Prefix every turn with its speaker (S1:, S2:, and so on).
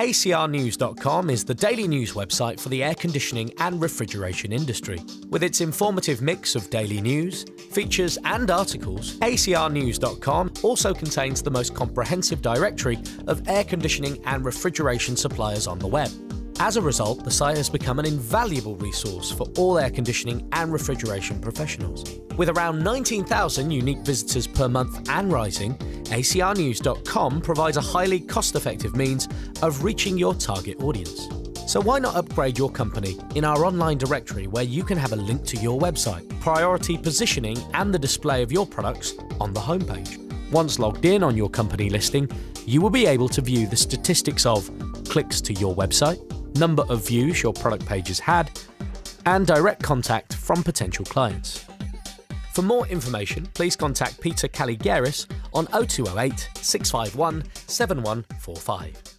S1: ACRnews.com is the daily news website for the air conditioning and refrigeration industry. With its informative mix of daily news, features, and articles, ACRnews.com also contains the most comprehensive directory of air conditioning and refrigeration suppliers on the web. As a result, the site has become an invaluable resource for all air conditioning and refrigeration professionals. With around 19,000 unique visitors per month and rising, ACRnews.com provides a highly cost effective means of reaching your target audience. So, why not upgrade your company in our online directory where you can have a link to your website, priority positioning, and the display of your products on the homepage? Once logged in on your company listing, you will be able to view the statistics of clicks to your website, number of views your product page has had, and direct contact from potential clients. For more information, please contact Peter Calligeris on 0208 651 7145.